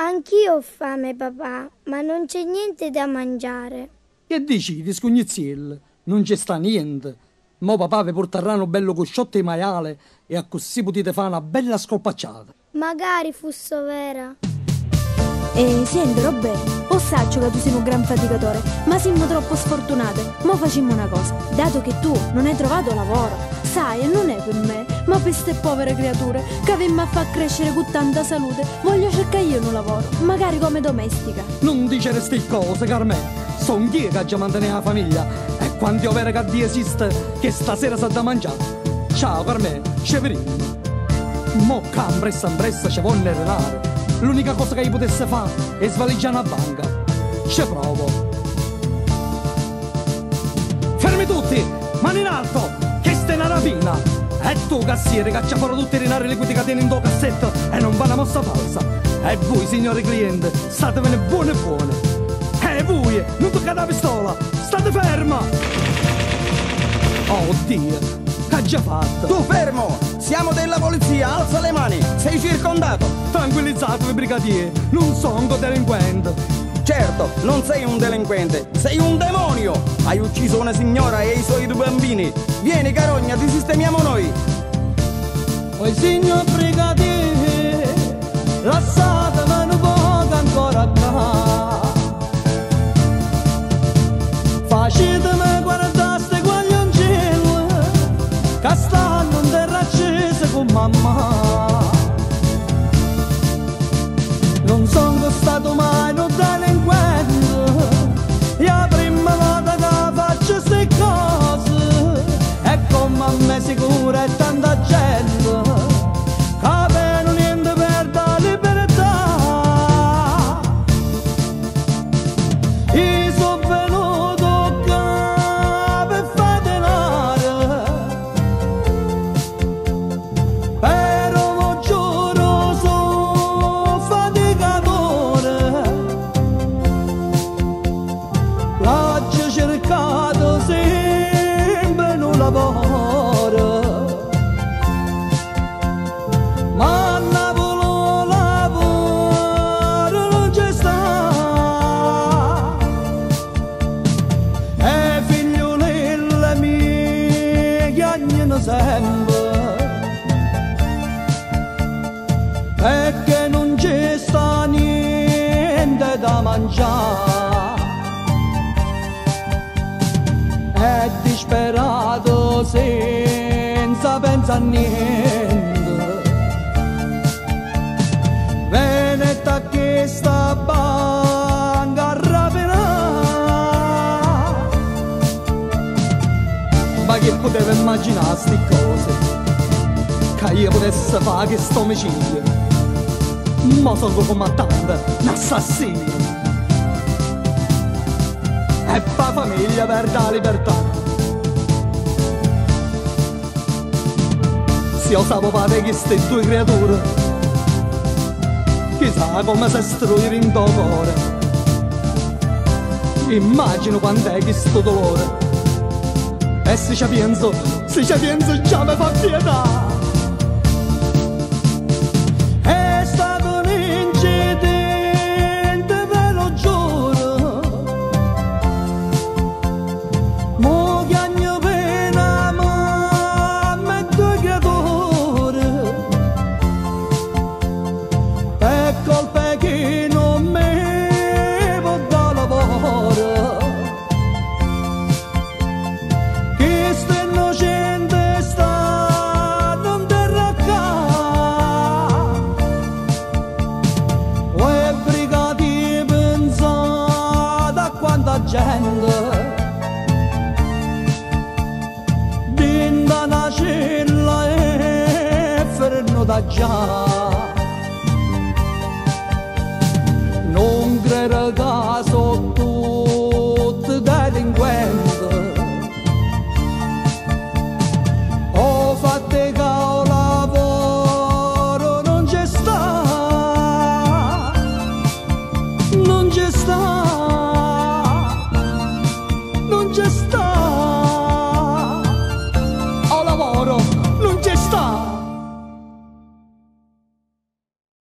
Anch'io ho fame, papà, ma non c'è niente da mangiare. Che dici, di scugniziel? Non c'è sta niente. Mo papà vi porteranno bello cosciotto di maiale e a così potete fare una bella scolpacciata. Magari fosse vera. E senti, Robè, lo saccio che tu sei un gran faticatore, ma siamo troppo sfortunate. Ma facciamo una cosa, dato che tu non hai trovato lavoro, sai, non è per me, ma per queste povere creature che avemmo a far crescere con tanta salute, voglio cercare io un lavoro, magari come domestica. Non dicere ste cose, Carmen. Son io che già mantiene la famiglia e quanti ovvero che Dio esiste che stasera sa da mangiare. Ciao Carmen, vedremo. Mo cambressa ambressa ci voglio renare. L'unica cosa che io potesse fare è svaligiare una banca. Ci provo. Fermi tutti! Mani in alto! Che una rapina! E tu, cassiere, caccia fuori tutti i denari liquidi che tieni in tuo cassetto e non va una mossa falsa. E voi, signori clienti, statevene buone buone. E voi, non toccate la pistola! State ferma! Oh Dio, che ha già fatto? Tu fermo! Siamo della polizia, alza le mani! Sei circondato! Tranquillizzatevi, brigadier, non sono delinquente. Certo, non sei un delinquente, sei un demonio! Hai ucciso una signora e i suoi due bambini! Vieni, carogna, ti sistemiamo noi! Oi signor brigadier, lasciatemi un L'ho cercato sempre un lavoro, ma Napoli lavoro non c'è sta. E figliolelle mie chiagnano sempre. Perché non ci sta niente da mangiare è disperato senza pensare a niente. Veneta che sta banca a rapinare ma chi poteva immaginare sti cose? Che io potesse fare questo omicidio? Ma sono un combattante un assassino e pa famiglia per la libertà. Se io sapevo fare queste due creature. Chissà come si istruire in tuo cuore immagino quant'è questo dolore. E se ci penso, se ci penso già mi fa pietà olacak